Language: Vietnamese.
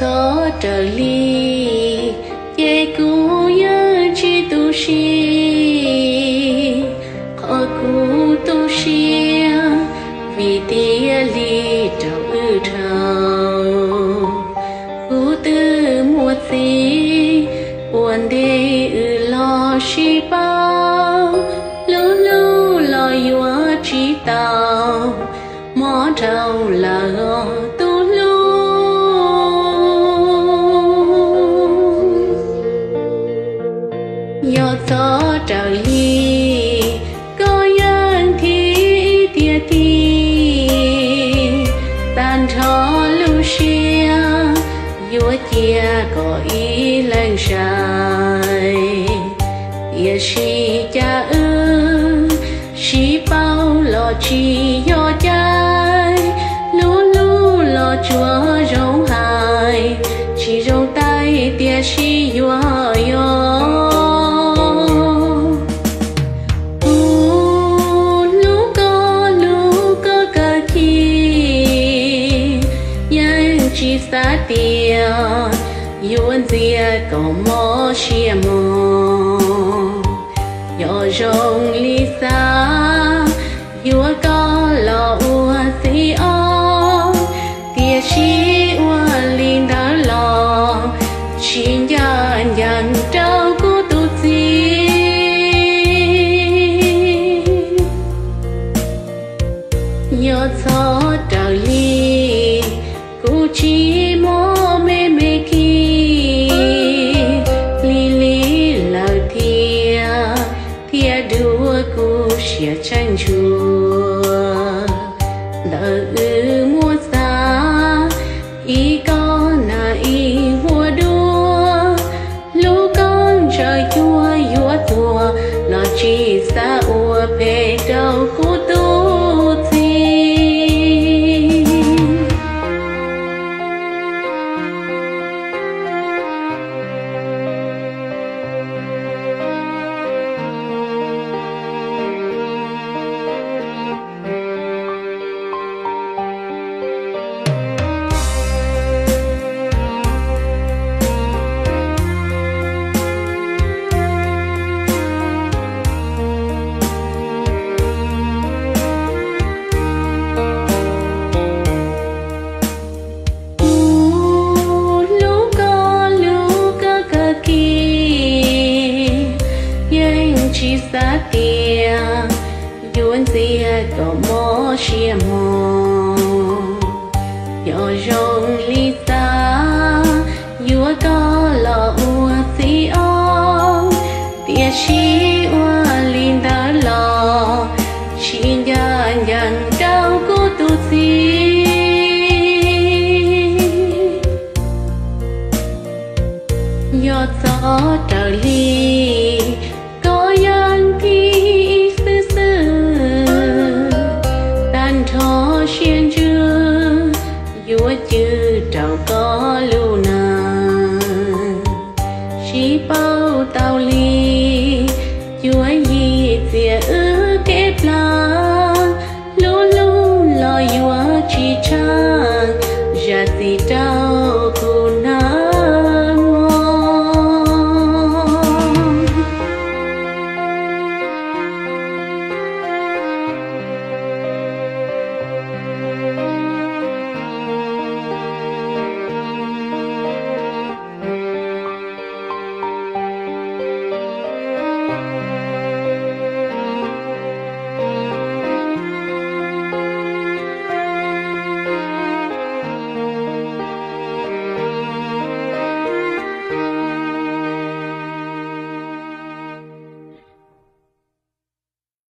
nhớ trở ly nhớ chỉ tu si. Khó cũ tu si vì tia ly trâu ư trâu cũ tư mùa gì buồn đi ư lo si bao. Lú lú lo yua chi tao mỏ trâu là gió trời hi có nhân thi tia ti tan thó lu xia, vua chia có ý lên sai tia si cha ư si bao lo chi yo chỉ yuan zia có mò xia mò yo rong li lời chi xa tia yuan zia có mò xia mò. Yo rong li sa yua có lo ua si o tia chi ua linh đã lo chi nhân nhân trao cô tu si yo gió trở ly của chư trầu có lưu nà Chỉ bao tao ly Chúa gì dìa ư